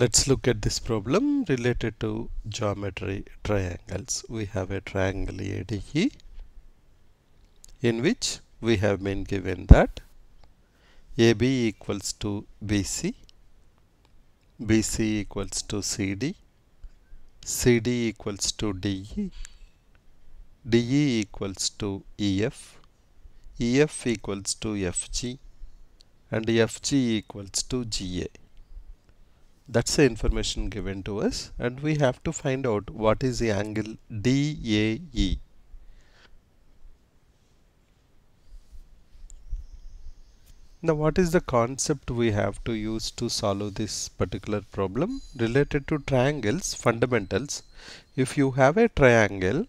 Let's look at this problem related to geometry triangles. We have a triangle ADE in which we have been given that AB equals to BC, BC equals to CD, CD equals to DE, DE equals to EF, EF equals to FG and FG equals to GA that's the information given to us and we have to find out what is the angle DAE. Now what is the concept we have to use to solve this particular problem? Related to triangles fundamentals. If you have a triangle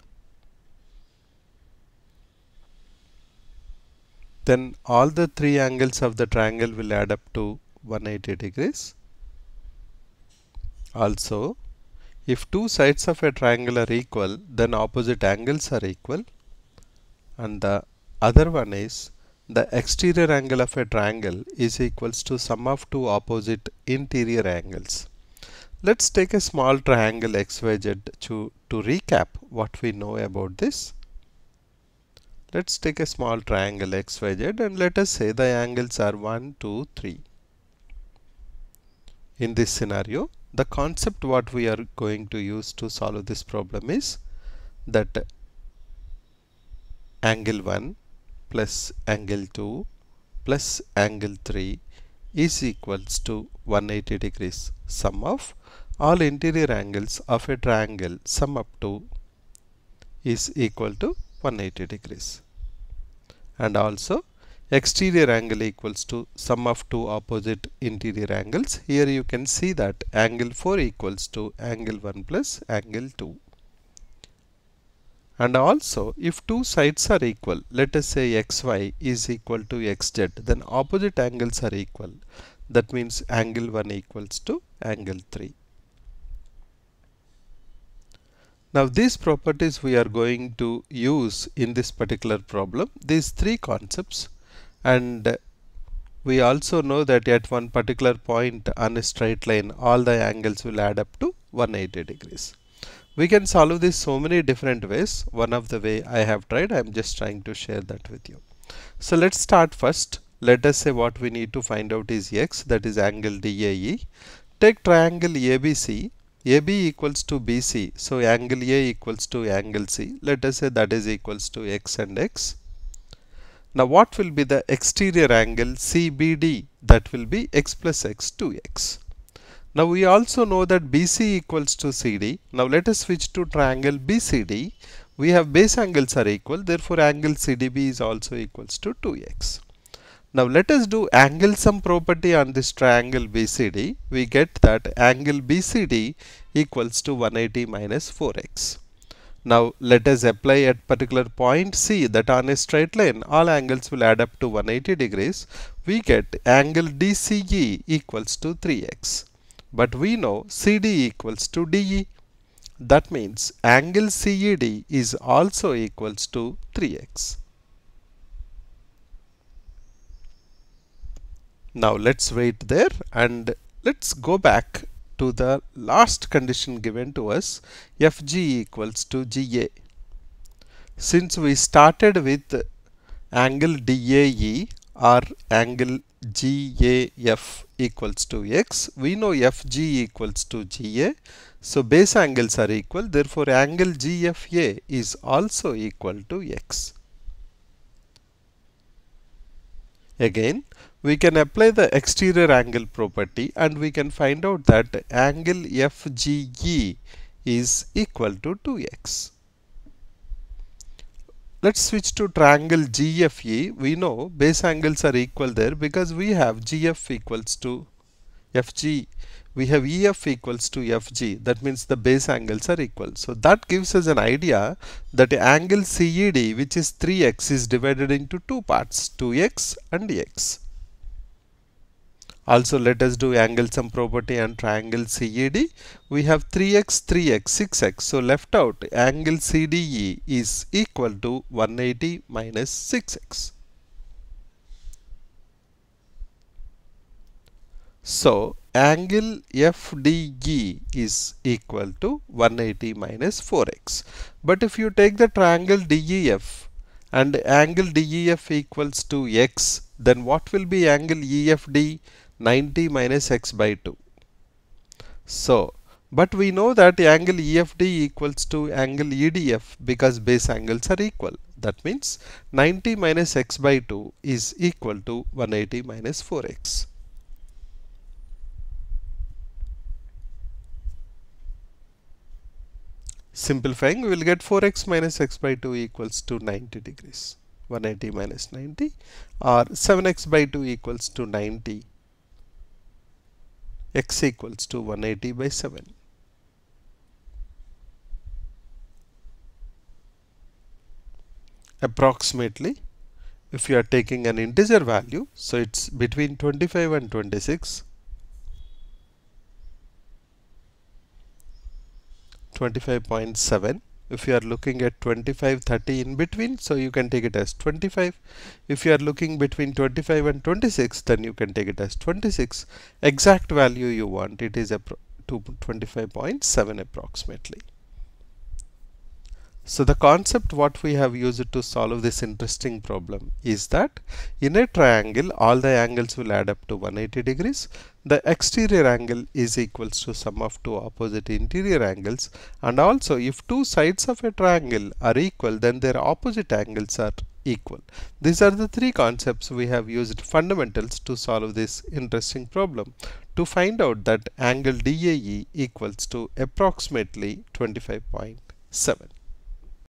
then all the three angles of the triangle will add up to 180 degrees also, if two sides of a triangle are equal, then opposite angles are equal. And the other one is the exterior angle of a triangle is equals to sum of two opposite interior angles. Let's take a small triangle XYZ to, to recap what we know about this. Let's take a small triangle XYZ and let us say the angles are 1, 2, 3. In this scenario, the concept what we are going to use to solve this problem is that angle 1 plus angle 2 plus angle 3 is equals to 180 degrees sum of all interior angles of a triangle sum up to is equal to 180 degrees. And also exterior angle equals to sum of two opposite interior angles. Here you can see that angle 4 equals to angle 1 plus angle 2. And also if two sides are equal, let us say xy is equal to xz, then opposite angles are equal. That means angle 1 equals to angle 3. Now these properties we are going to use in this particular problem. These three concepts and we also know that at one particular point on a straight line all the angles will add up to 180 degrees. We can solve this so many different ways. One of the way I have tried I am just trying to share that with you. So let's start first. Let us say what we need to find out is x that is angle DAE. Take triangle ABC AB equals to BC so angle A equals to angle C. Let us say that is equals to x and x now what will be the exterior angle CBD? That will be x plus x 2x. Now we also know that BC equals to CD. Now let us switch to triangle BCD. We have base angles are equal therefore angle CDB is also equals to 2x. Now let us do angle sum property on this triangle BCD. We get that angle BCD equals to 180 minus 4x. Now let us apply at particular point C that on a straight line all angles will add up to 180 degrees. We get angle DCE equals to 3x. But we know CD equals to DE. That means angle CED is also equals to 3x. Now let's wait there and let's go back to the last condition given to us Fg equals to Ga. Since we started with angle DAE or angle GAF equals to x, we know Fg equals to Ga. So base angles are equal, therefore angle GFA is also equal to x. Again, we can apply the exterior angle property and we can find out that angle FGE is equal to 2x. Let's switch to triangle GFE. We know base angles are equal there because we have GF equals to FG we have EF equals to FG that means the base angles are equal. So that gives us an idea that angle CED which is 3x is divided into two parts 2x and x. Also let us do angle sum property on triangle CED. We have 3x, 3x, 6x. So left out angle CDE is equal to 180 minus 6x. So angle FDE is equal to 180 minus 4x. But if you take the triangle DEF and angle DEF equals to x, then what will be angle EFD? 90 minus x by 2. So, but we know that angle EFD equals to angle EDF because base angles are equal. That means 90 minus x by 2 is equal to 180 minus 4x. Simplifying, we will get 4x minus x by 2 equals to 90 degrees. 180 minus 90 or 7x by 2 equals to 90 x equals to 180 by 7. Approximately if you are taking an integer value so it's between 25 and 26 25.7 if you are looking at 25 30 in between so you can take it as 25 if you are looking between 25 and 26 then you can take it as 26 exact value you want it is a 25.7 approximately so the concept what we have used to solve this interesting problem is that in a triangle all the angles will add up to 180 degrees. The exterior angle is equals to sum of two opposite interior angles and also if two sides of a triangle are equal then their opposite angles are equal. These are the three concepts we have used fundamentals to solve this interesting problem to find out that angle DAE equals to approximately 25.7.